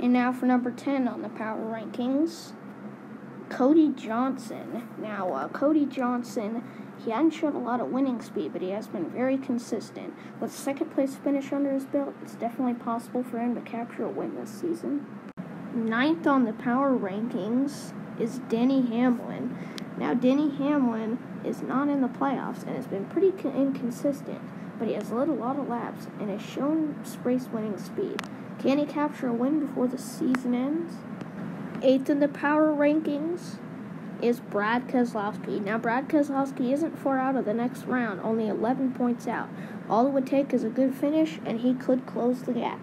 And now for number 10 on the power rankings, Cody Johnson. Now, uh, Cody Johnson, he hadn't shown a lot of winning speed, but he has been very consistent. With second place finish under his belt, it's definitely possible for him to capture a win this season. Ninth on the power rankings is Denny Hamlin. Now, Denny Hamlin is not in the playoffs and has been pretty inconsistent, but he has led a lot of laps and has shown race winning speed. Can he capture a win before the season ends? Eighth in the power rankings is Brad Keselowski. Now, Brad Keselowski isn't far out of the next round, only 11 points out. All it would take is a good finish, and he could close the gap.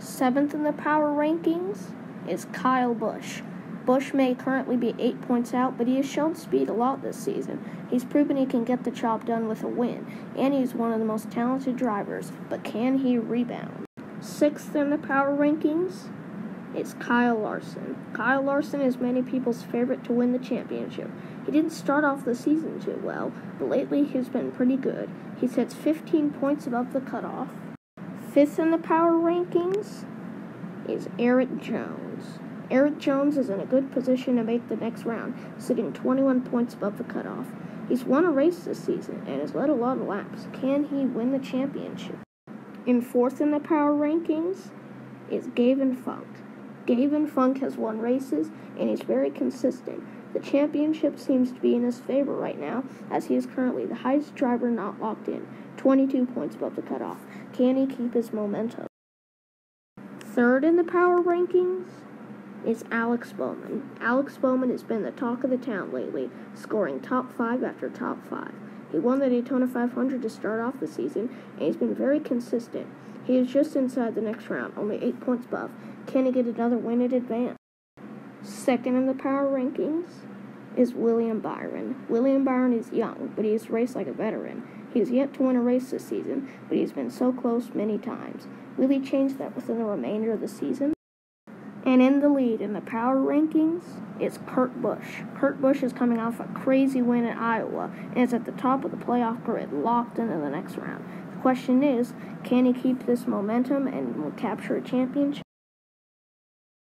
Seventh in the power rankings is Kyle Busch. Busch may currently be eight points out, but he has shown speed a lot this season. He's proven he can get the job done with a win, and he's one of the most talented drivers. But can he rebound? Sixth in the power rankings is Kyle Larson. Kyle Larson is many people's favorite to win the championship. He didn't start off the season too well, but lately he's been pretty good. He sits 15 points above the cutoff. Fifth in the power rankings is Erik Jones. Erik Jones is in a good position to make the next round, sitting 21 points above the cutoff. He's won a race this season and has led a lot of laps. Can he win the championship? In fourth in the power rankings is Gavin Funk. Gavin Funk has won races and he's very consistent. The championship seems to be in his favor right now, as he is currently the highest driver not locked in, 22 points above the cutoff. Can he keep his momentum? Third in the power rankings is Alex Bowman. Alex Bowman has been the talk of the town lately, scoring top five after top five. He won the Daytona 500 to start off the season, and he's been very consistent. He is just inside the next round, only eight points above. Can he get another win in advance? Second in the power rankings is William Byron. William Byron is young, but he has raced like a veteran. He has yet to win a race this season, but he's been so close many times. Will he change that within the remainder of the season? And in the lead in the power rankings is Kurt Busch. Kurt Busch is coming off a crazy win in Iowa and is at the top of the playoff grid, locked into the next round. The question is, can he keep this momentum and capture a championship?